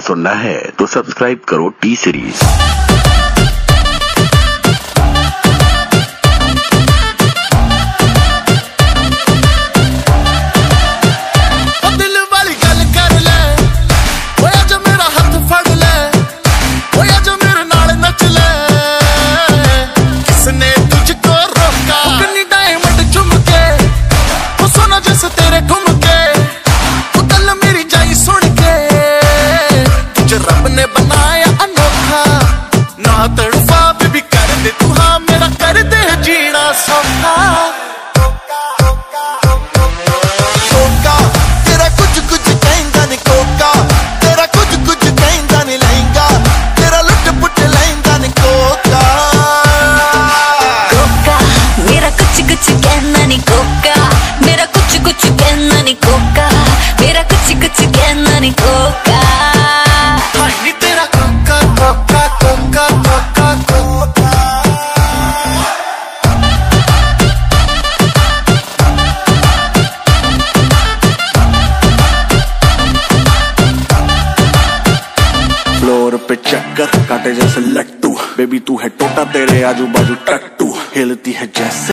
और सुनना है तो सब्सक्राइब करो टी सीरीज़। oh, oh. पे चक्कर काटे जैसे लट्टू। बेबी तू है टोटा, तेरे आजू बाजू टट्टू। हिलती है जैसे